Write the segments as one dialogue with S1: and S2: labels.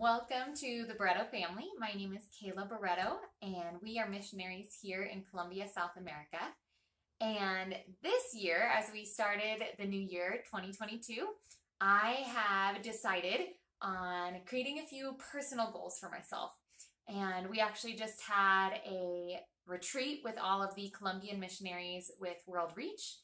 S1: Welcome to the Barreto family. My name is Kayla Barreto, and we are missionaries here in Colombia, South America. And this year, as we started the new year 2022, I have decided on creating a few personal goals for myself. And we actually just had a retreat with all of the Colombian missionaries with World Reach.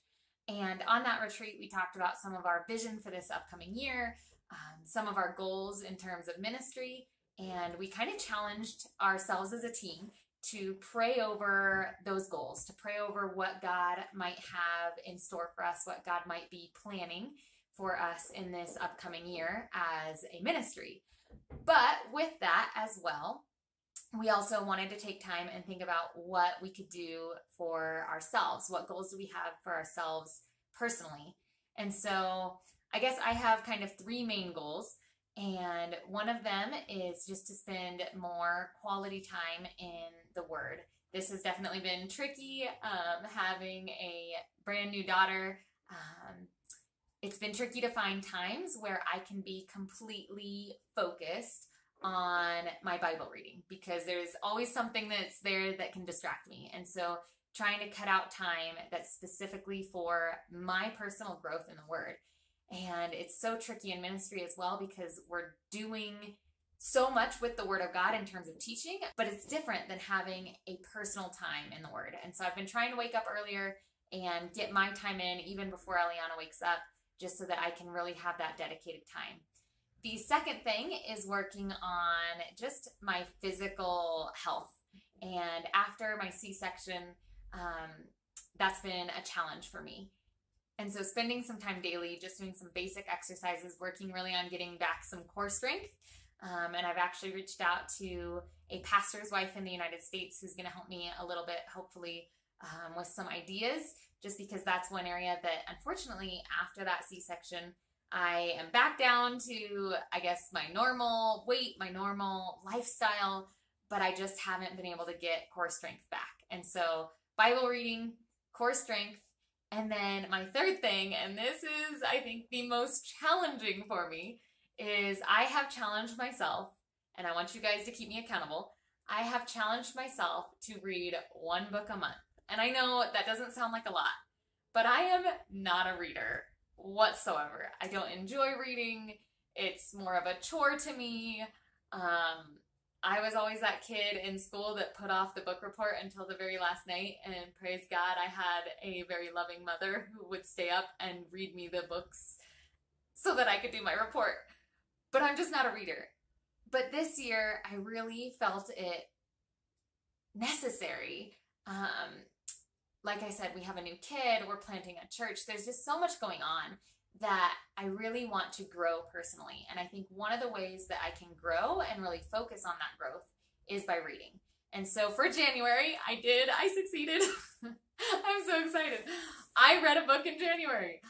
S1: And on that retreat, we talked about some of our vision for this upcoming year, um, some of our goals in terms of ministry, and we kind of challenged ourselves as a team to pray over those goals, to pray over what God might have in store for us, what God might be planning for us in this upcoming year as a ministry. But with that as well, we also wanted to take time and think about what we could do for ourselves. What goals do we have for ourselves personally? And so I guess I have kind of three main goals. And one of them is just to spend more quality time in the Word. This has definitely been tricky um, having a brand new daughter. Um, it's been tricky to find times where I can be completely focused on my Bible reading because there's always something that's there that can distract me. And so trying to cut out time that's specifically for my personal growth in the Word. And it's so tricky in ministry as well because we're doing so much with the Word of God in terms of teaching, but it's different than having a personal time in the Word. And so I've been trying to wake up earlier and get my time in even before Eliana wakes up, just so that I can really have that dedicated time. The second thing is working on just my physical health. And after my C section, um, that's been a challenge for me. And so spending some time daily, just doing some basic exercises, working really on getting back some core strength. Um, and I've actually reached out to a pastor's wife in the United States who's going to help me a little bit, hopefully, um, with some ideas, just because that's one area that, unfortunately, after that C section, I am back down to, I guess, my normal weight, my normal lifestyle, but I just haven't been able to get core strength back. And so, Bible reading, core strength, and then my third thing, and this is, I think, the most challenging for me, is I have challenged myself, and I want you guys to keep me accountable. I have challenged myself to read one book a month. And I know that doesn't sound like a lot, but I am not a reader whatsoever. I don't enjoy reading. It's more of a chore to me. Um, I was always that kid in school that put off the book report until the very last night. And praise God, I had a very loving mother who would stay up and read me the books so that I could do my report. But I'm just not a reader. But this year, I really felt it necessary. Um, like I said, we have a new kid, we're planting a church. There's just so much going on that I really want to grow personally. And I think one of the ways that I can grow and really focus on that growth is by reading. And so for January, I did, I succeeded. I'm so excited. I read a book in January.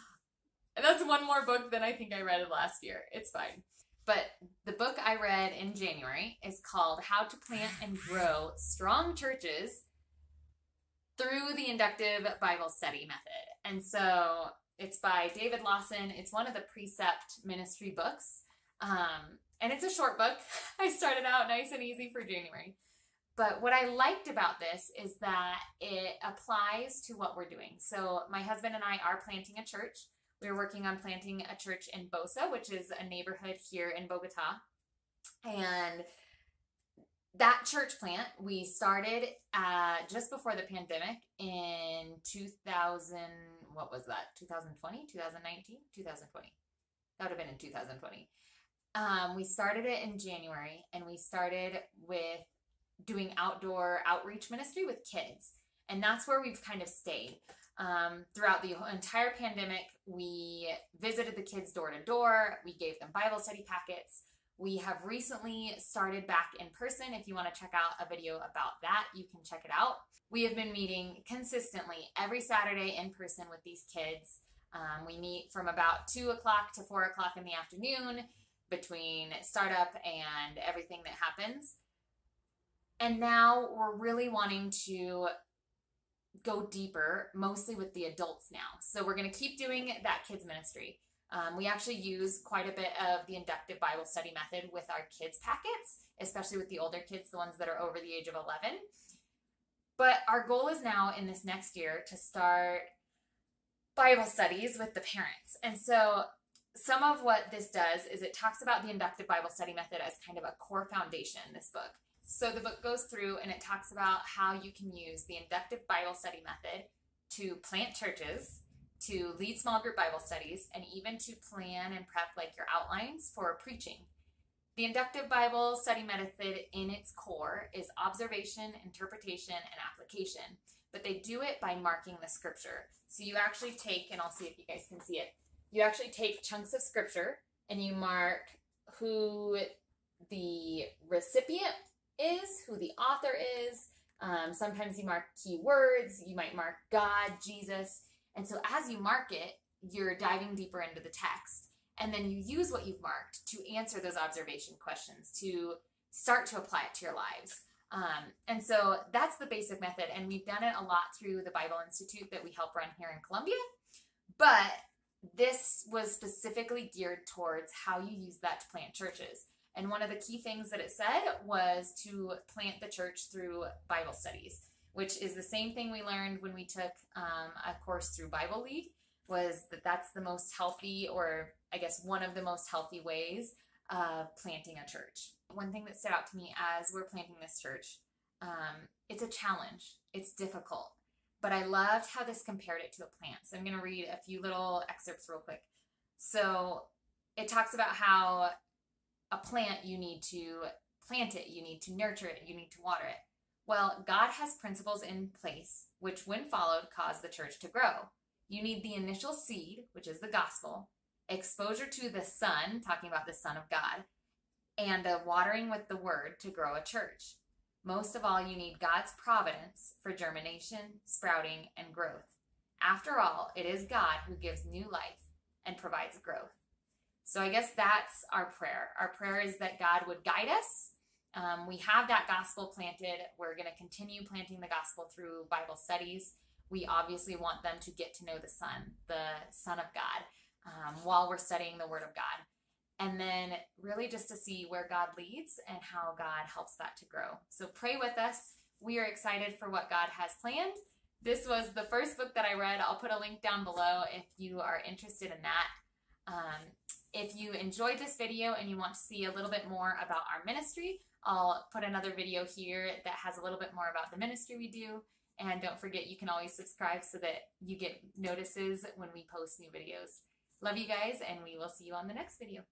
S1: And that's one more book than I think I read last year. It's fine. But the book I read in January is called How to Plant and Grow Strong Churches Through the Inductive Bible Study Method. And so it's by David Lawson. It's one of the Precept Ministry books. Um, and it's a short book. I started out nice and easy for January. But what I liked about this is that it applies to what we're doing. So, my husband and I are planting a church. We're working on planting a church in Bosa, which is a neighborhood here in Bogota. And that church plant we started uh, just before the pandemic in 2000 what was that? 2020 2019 2020 that would have been in 2020 um, we started it in january and we started with doing outdoor outreach ministry with kids and that's where we've kind of stayed. Um, throughout the entire pandemic we visited the kids door to door. We gave them bible study packets we have recently started back in person. If you want to check out a video about that, you can check it out. We have been meeting consistently every Saturday in person with these kids. Um, we meet from about 2 o'clock to 4 o'clock in the afternoon between startup and everything that happens. And now we're really wanting to go deeper, mostly with the adults now. So we're going to keep doing that kids ministry Um, we actually use quite a bit of the inductive Bible study method with our kids' packets, especially with the older kids, the ones that are over the age of 11. But our goal is now in this next year to start Bible studies with the parents. And so some of what this does is it talks about the inductive Bible study method as kind of a core foundation in this book. So the book goes through and it talks about how you can use the inductive Bible study method to plant churches, to lead small group Bible studies, and even to plan and prep like your outlines for preaching. The inductive Bible study method in its core is observation, interpretation, and application, but they do it by marking the scripture. So you actually take, and I'll see if you guys can see it, you actually take chunks of scripture and you mark who the recipient is, who the author is. Um, sometimes you mark key words, you might mark God, Jesus. And so as you mark it, you're diving deeper into the text. And then you use what you've marked to answer those observation questions, to start to apply it to your lives. Um, and so that's the basic method. And we've done it a lot through the Bible Institute that we help run here in Colombia. But this was specifically geared towards how you use that to plant churches. And one of the key things that it said was to plant the church through Bible studies, which is the same thing we learned when we took um, a course through Bible League. Was that that's the most healthy, or I guess one of the most healthy ways of planting a church. One thing that stood out to me as we're planting this church, um, it's a challenge. It's difficult but I loved how this compared it to a plant. So I'm going to read a few little excerpts real quick. So it talks about how a plant, you need to plant it, you need to nurture it, you need to water it. Well, God has principles in place which, when followed, cause the church to grow. You need the initial seed, which is the gospel, exposure to the Son, talking about the Son of God, and the watering with the word to grow a church. Most of all, you need God's providence for germination, sprouting, and growth. After all, it is God who gives new life and provides growth. So I guess that's our prayer. Our prayer is that God would guide us. Um, we have that gospel planted. We're going to continue planting the gospel through Bible studies. We obviously want them to get to know the Son, the Son of God, um, while we're studying the Word of God and then really just to see where God leads and how God helps that to grow. So pray with us. We are excited for what God has planned. This was the first book that I read. I'll put a link down below if you are interested in that. Um, if you enjoyed this video and you want to see a little bit more about our ministry, I'll put another video here that has a little bit more about the ministry we do. And don't forget, you can always subscribe so that you get notices when we post new videos. Love you guys, and we will see you on the next video.